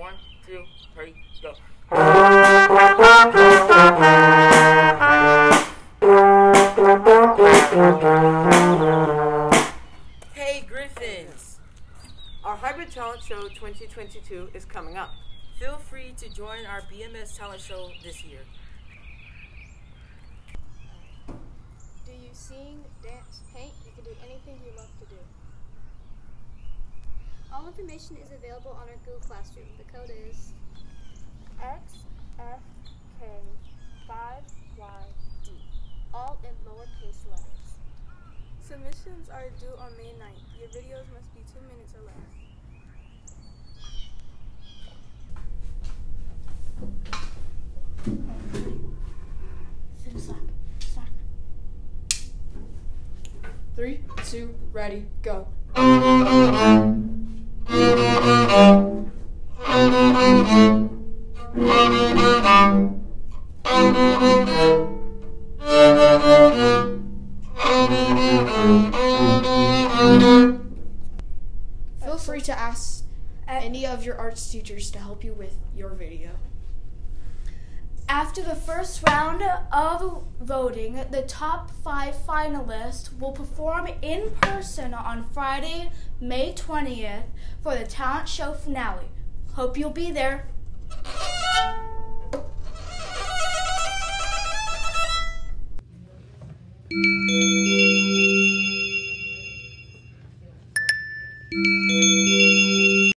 One, two, three, go. Hey Griffins! Our Hybrid Talent Show 2022 is coming up. Feel free to join our BMS talent show this year. Do you sing, dance, paint? You can do anything you love to do. All information is available on our Google Classroom. The code is XFK5YD, all in lowercase letters. Submissions are due on May 9th. Your videos must be two minutes or less. Three, two, ready, go. Feel free to ask any of your arts teachers to help you with your video. After the first round of voting, the top five finalists will perform in person on Friday, May 20th for the talent show finale. Hope you'll be there.